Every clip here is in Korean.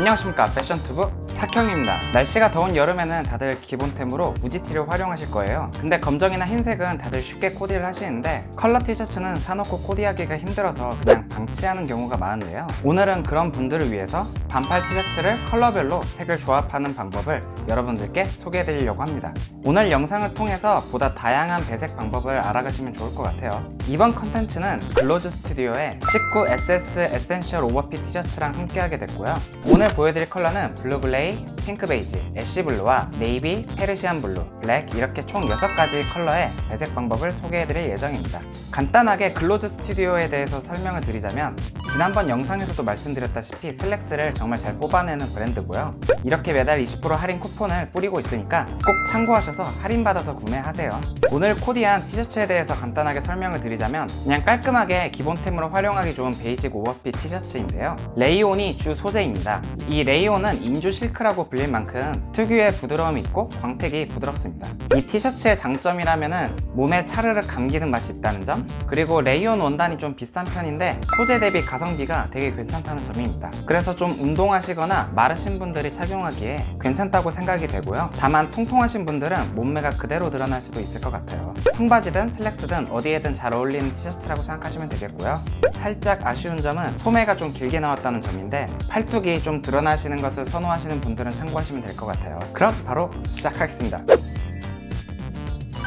안녕하십니까 패션투브 사형입니다. 날씨가 더운 여름에는 다들 기본템으로 무지티를 활용하실 거예요. 근데 검정이나 흰색은 다들 쉽게 코디를 하시는데 컬러 티셔츠는 사놓고 코디하기가 힘들어서 그냥 방치하는 경우가 많은데요. 오늘은 그런 분들을 위해서 반팔 티셔츠를 컬러별로 색을 조합하는 방법을 여러분들께 소개해 드리려고 합니다. 오늘 영상을 통해서 보다 다양한 배색 방법을 알아가시면 좋을 것 같아요. 이번 컨텐츠는 글로즈 스튜디오의 19 SS essential overfit 티셔츠랑 함께 하게 됐고요. 오늘 보여드릴 컬러는 blue gray, pink beige, ash blue와 navy, Persian blue, black 이렇게 총 6가지 컬러의 배색 방법을 소개해드릴 예정입니다. 간단하게 글로즈 스튜디오에 대해서 설명을 드리자면 지난번 영상에서도 말씀드렸다시피 슬랙스를 정말 잘 뽑아내는 브랜드고요. 이렇게 매달 20% 할인 쿠폰을 뿌리고 있으니까 꼭 참고하셔서 할인받아서 구매하세요. 오늘 코디한 티셔츠에 대해서 간단하게 설명을 드리자면 그냥 깔끔하게 기본템으로 활용하기 좋은 basic overfit 티셔츠인데요. 레이온이 주 소재입니다. 이 레이온은 인조 실크라고 불릴 만큼 특유의 부드러움이 있고 광택이 부드럽습니다. 이 티셔츠의 장점이라면 몸에 차르르 감기는 맛이 있다는 점 그리고 레이온 원단이 좀 비싼 편인데 소재 대비 가성 비가 되게 괜찮다는 점입니다. 그래서 좀 운동하시거나 마르신 분들이 착용하기에 괜찮다고 생각이 되고요. 다만 통통하신 분들은 몸매가 그대로 드러날 수도 있을 것 같아요. 청바지든 슬랙스든 어디에든 잘 어울리는 티셔츠라고 생각하시면 되겠고요. 살짝 아쉬운 점은 소매가 좀 길게 나왔다는 점인데 팔뚝이 좀 드러나시는 것을 선호하시는 분들은 참고하시면 될 것 같아요. 그럼 바로 시작하겠습니다.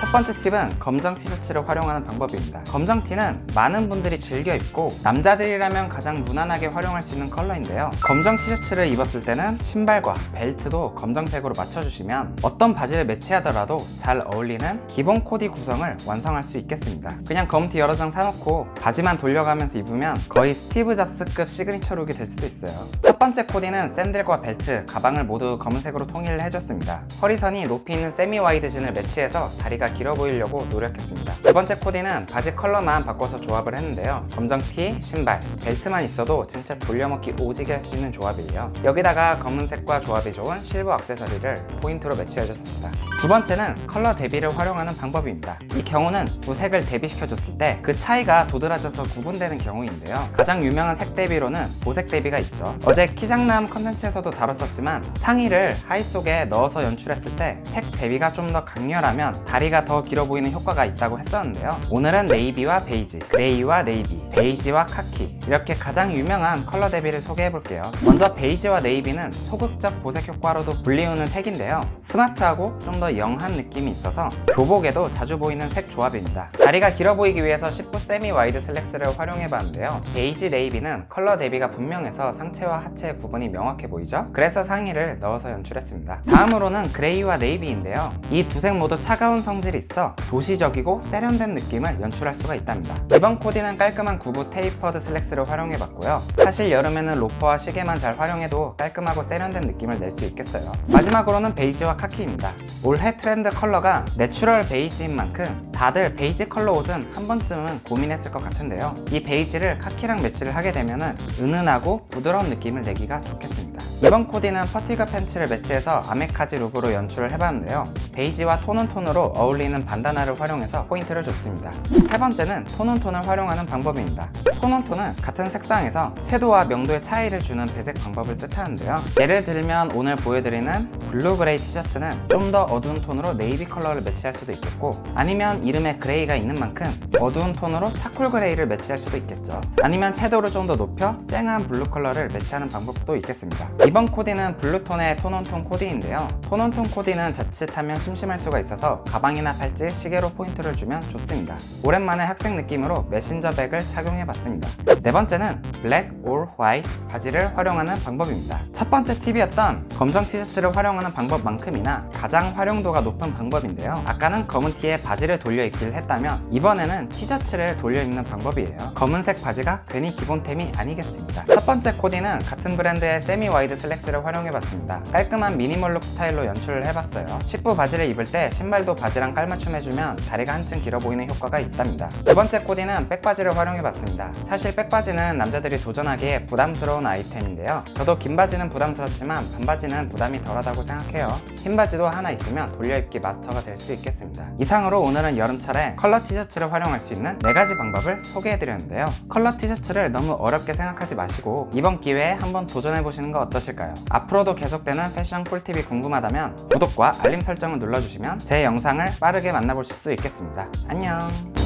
첫 번째 팁은 검정 티셔츠를 활용하는 방법입니다. 검정 티는 많은 분들이 즐겨 입고 남자들이라면 가장 무난하게 활용할 수 있는 컬러인데요. 검정 티셔츠를 입었을 때는 신발과 벨트도 검정색으로 맞춰주시면 어떤 바지를 매치하더라도 잘 어울리는 기본 코디 구성을 완성할 수 있겠습니다. 그냥 검티 여러 장 사놓고 바지만 돌려가면서 입으면 거의 스티브 잡스급 signature look이 될 수도 있어요. 첫 번째 코디는 샌들과 벨트, 가방을 모두 검은색으로 통일을 해줬습니다. 허리선이 높이 있는 semi wide 진을 매치해서 다리가 길어 보이려고 노력했습니다. 두 번째 코디는 바지 컬러만 바꿔서 조합을 했는데요. 검정 티, 신발, 벨트만 있어도 진짜 돌려먹기 오지게 할 수 있는 조합이에요. 여기다가 검은색과 조합이 좋은 실버 액세서리를 포인트로 매치해줬습니다. 두 번째는 컬러 대비를 활용하는 방법입니다. 이 경우는 두 색을 대비시켜줬을 때 그 차이가 도드라져서 구분되는 경우인데요. 가장 유명한 색 대비로는 보색 대비가 있죠. 어제 키장남 컨텐츠에서도 다뤘었지만 상의를 하의 속에 넣어서 연출했을 때 색 대비가 좀 더 강렬하면 다리가 더 길어 보이는 효과가 있다고 했었는데요. 오늘은 navy와 베이지, gray와 navy, 베이지와 카키 이렇게 가장 유명한 컬러 대비를 소개해 볼게요. 먼저 베이지와 navy는 소극적 보색 효과로도 불리우는 색인데요. 스마트하고 좀 더 young한 느낌이 있어서 교복에도 자주 보이는 색 조합입니다. 다리가 길어 보이기 위해서 10부 semi wide 슬랙스를 활용해 봤는데요. 베이지 navy는 컬러 대비가 분명해서 상체와 하체의 구분이 명확해 보이죠? 그래서 상의를 넣어서 연출했습니다. 다음으로는 gray와 navy인데요. 이 두 색 모두 차가운 성질이 있어 도시적이고 세련된 느낌을 연출할 수가 있답니다. 이번 코디는 깔끔한 9부 tapered 슬랙스를 활용해 봤고요. 사실 여름에는 로퍼와 시계만 잘 활용해도 깔끔하고 세련된 느낌을 낼 수 있겠어요. 마지막으로는 베이지와 카키입니다. 올해 트렌드 컬러가 natural 베이지인 만큼 다들 베이지 컬러 옷은 한 번쯤은 고민했을 것 같은데요. 이 베이지를 카키랑 매치를 하게 되면 은은하고 부드러운 느낌을 내기가 좋겠습니다. 이번 코디는 fatigue 팬츠를 매치해서 아메카지 룩으로 연출을 해봤는데요. 베이지와 tone on tone으로 어울리는 반다나를 활용해서 포인트를 줬습니다. 세 번째는 tone on tone을 활용하는 방법입니다. tone on tone은 같은 색상에서 채도와 명도의 차이를 주는 배색 방법을 뜻하는데요. 예를 들면 오늘 보여드리는 blue gray 티셔츠는 좀 더 어두운 톤으로 네이비 컬러를 매치할 수도 있겠고 아니면 이름에 gray가 있는 만큼 어두운 톤으로 charcoal gray를 매치할 수도 있겠죠. 아니면 채도를 좀 더 높여 쨍한 블루 컬러를 매치하는 방법도 있겠습니다. 이번 코디는 블루톤의 tone on tone 코디인데요. tone on tone 코디는 자칫하면 심심할 수가 있어서 가방이나 팔찌, 시계로 포인트를 주면 좋습니다. 오랜만에 학생 느낌으로 messenger bag을 착용해봤습니다. 네 번째는 black or white 바지를 활용하는 방법입니다. 첫 번째 팁이었던 검정 티셔츠를 활용하는 방법만큼이나 가장 활용도가 높은 방법인데요. 아까는 검은 티에 바지를 돌려 입기를 했다면 이번에는 티셔츠를 돌려 입는 방법이에요. 검은색 바지가 괜히 기본템이 아니겠습니다. 첫 번째 코디는 같은 브랜드의 semi wide 슬랙스를 활용해봤습니다. 깔끔한 minimal look 스타일로 연출을 해봤어요. 10부 바지를 입을 때 신발도 바지랑 깔맞춤 해주면 다리가 한층 길어 보이는 효과가 있답니다. 두 번째 코디는 백바지를 활용해봤습니다. 사실 백바지는 남자들이 도전하기에 부담스러운 아이템인데요. 저도 긴 바지는 부담스럽지만 반바지는 부담이 덜하다고 생각해요. 흰 바지도 하나 있으면 돌려입기 마스터가 될 수 있겠습니다. 이상으로 오늘은 여름철에 컬러 티셔츠를 활용할 수 있는 4가지 방법을 소개해드렸는데요. 컬러 티셔츠를 너무 어렵게 생각하지 마시고 이번 기회에 한번 도전해보시는 거 어떠실까요? 앞으로도 계속되는 패션 꿀팁이 궁금하다면 구독과 알림 설정을 눌러주시면 제 영상을 빠르게 만나보실 수 있겠습니다. 안녕!